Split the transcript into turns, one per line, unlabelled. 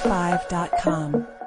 Spotify.com.